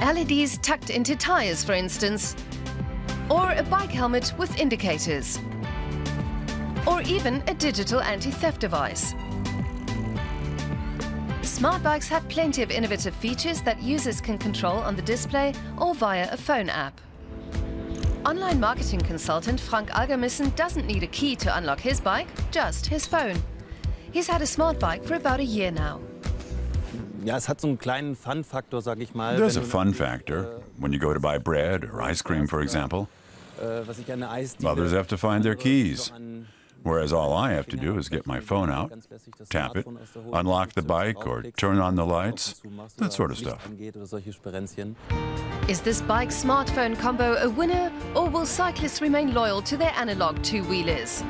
LEDs tucked into tires, for instance, or a bike helmet with indicators, or even a digital anti-theft device. Smart bikes have plenty of innovative features that users can control on the display or via a phone app. Online marketing consultant Frank Algermissen doesn't need a key to unlock his bike, just his phone. He's had a smart bike for about a year now. There's a fun factor when you go to buy bread or ice cream, for example. äh, was ich eine Eisdiele- Others have to find their keys, whereas all I have to do is get my phone out, tap it, unlock the bike, or turn on the lights, that sort of stuff. Angeht oder solche Sperenzchen. Is this bike smartphone combo a winner, or will cyclists remain loyal to their analog two-wheelers?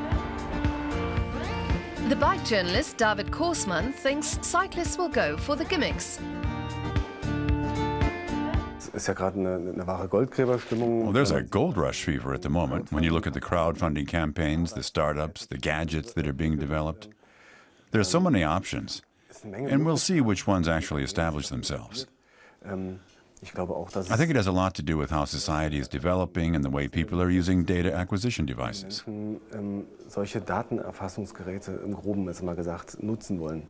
The bike journalist David Korsman thinks cyclists will go for the gimmicks. Es ist ja gerade eine, eine wahre Goldgräberstimmung. Well, there's a gold rush fever at the moment when you look at the crowdfunding campaigns, the startups, the gadgets that are being developed. There's so many options, Es ist eine Menge and we'll see which ones actually establish themselves. Ähm, Ich glaube auch, dass I think it has a lot to do with how society is developing and the way people are using data acquisition devices. ähm, solche Datenerfassungsgeräte im Groben, jetzt mal gesagt, nutzen wollen.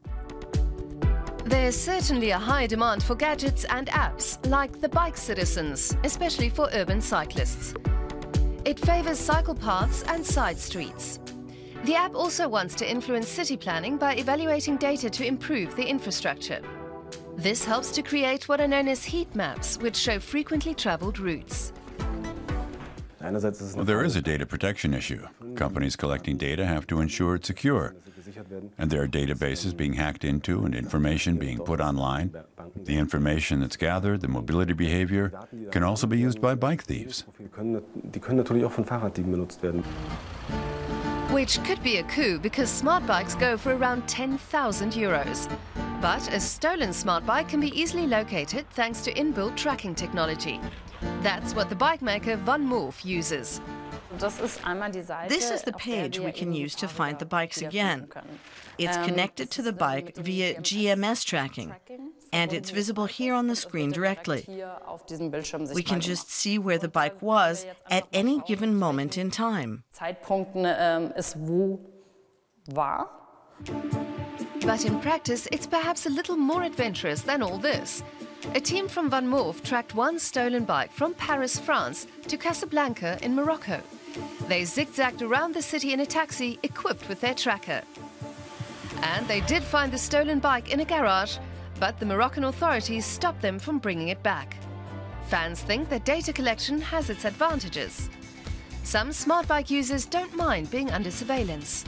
There's certainly a high demand for gadgets and apps, like the Bike Citizens, especially for urban cyclists. It favors cycle paths and side streets. The app also wants to influence city planning by evaluating data to improve the infrastructure. This helps to create what are known as heat maps, which show frequently traveled routes. Einerseits ist es Well, there is a data protection issue. Companies collecting data have to ensure it's secure. And there are databases being hacked into and information being put online. The information that's gathered, the mobility behavior, can also be used by bike thieves. Die können, die können natürlich auch von Fahrraddieben benutzt werden. Which could be a coup because smart bikes go for around 10,000 euros. But a stolen smart bike can be easily located thanks to inbuilt tracking technology. That's what the bike maker VanMoof uses. This is the page we can use to find the bikes again. It's connected to the bike via GMS tracking, and it's visible here on the screen directly. We can just see where the bike was at any given moment in time. But in practice, it's perhaps a little more adventurous than all this. A team from VanMoof tracked one stolen bike from Paris, France, to Casablanca in Morocco. They zigzagged around the city in a taxi equipped with their tracker. And they did find the stolen bike in a garage, but the Moroccan authorities stopped them from bringing it back. Fans think that data collection has its advantages. Some smart bike users don't mind being under surveillance.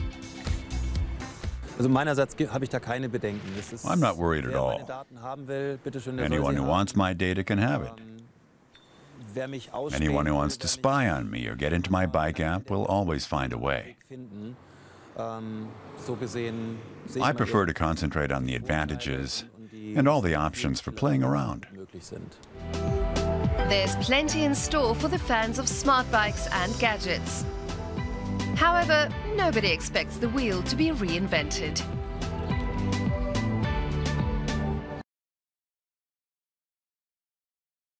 Also meinerseits habe ich da keine Bedenken. Es ist, I'm not worried at all. meine Daten haben will, bitteschön, Anyone who sie wants my data can have it. haben. Wer mich ausspähen Anyone who wants to spy on me or get into my bike app will always find a way. finden, ähm, so gesehen sehe ich I prefer to concentrate on the advantages and all the options for playing around. There's plenty in store for the fans of smart bikes and gadgets. However, nobody expects the wheel to be reinvented.